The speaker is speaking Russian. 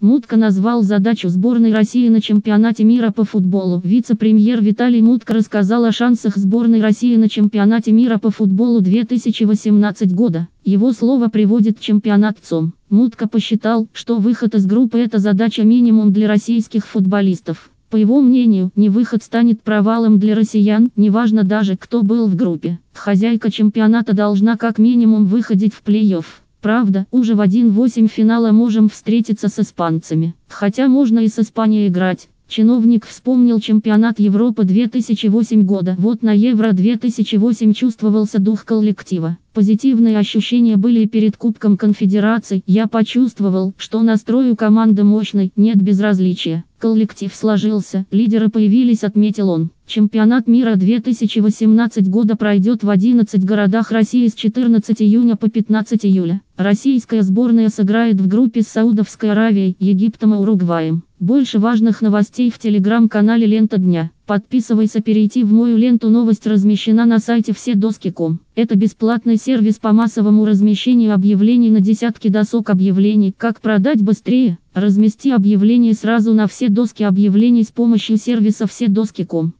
Мутко назвал задачу сборной России на чемпионате мира по футболу. Вице-премьер Виталий Мутко рассказал о шансах сборной России на чемпионате мира по футболу 2018 года. Его слово приводит чемпионат ЦОМ. Мутко посчитал, что выход из группы это задача минимум для российских футболистов. По его мнению, не выход станет провалом для россиян, неважно даже кто был в группе. Хозяйка чемпионата должна как минимум выходить в плей-офф. Правда, уже в 1-8 финала можем встретиться с испанцами. Хотя можно и с Испанией играть. Чиновник вспомнил чемпионат Европы 2008 года. Вот на Евро 2008 чувствовался дух коллектива. Позитивные ощущения были и перед Кубком Конфедерации. Я почувствовал, что настрой у команды мощный, нет безразличия. Коллектив сложился, лидеры появились, отметил он. Чемпионат мира 2018 года пройдет в 11 городах России с 14 июня по 15 июля. Российская сборная сыграет в группе с Саудовской Аравией, Египтом и Уругваем. Больше важных новостей в телеграм-канале Лента Дня. Подписывайся перейти в мою ленту новость размещена на сайте вседоски.ком. Это бесплатный сервис по массовому размещению объявлений на десятки досок объявлений. Как продать быстрее? Размести объявление сразу на все доски объявлений с помощью сервиса вседоски.ком.